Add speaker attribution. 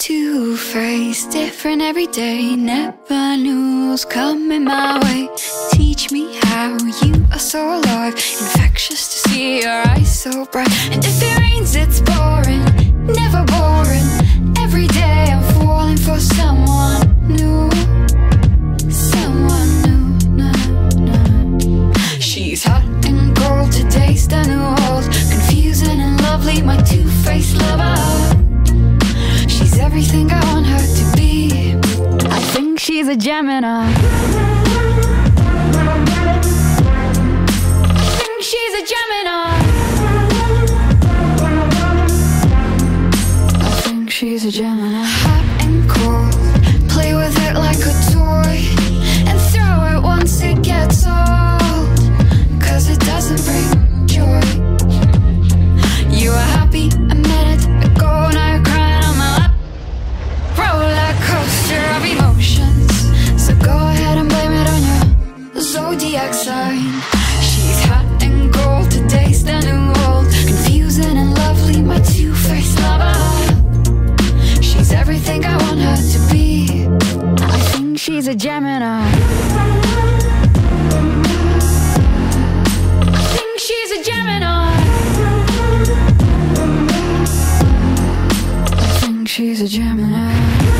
Speaker 1: Two-faced, different every day. Never knew coming my way. Teach me how you are so alive. Infectious to see your eyes so bright. And if it rains it's boring, never boring. Every day I'm falling for someone new. Someone new, nah, nah. She's hot and cold, today's the new old Confusing and lovely, my two-faced lover a Gemini. Think she's a Gemini. I think she's a Gemini. She's a Gemini. I think she's a Gemini. I think she's a Gemini.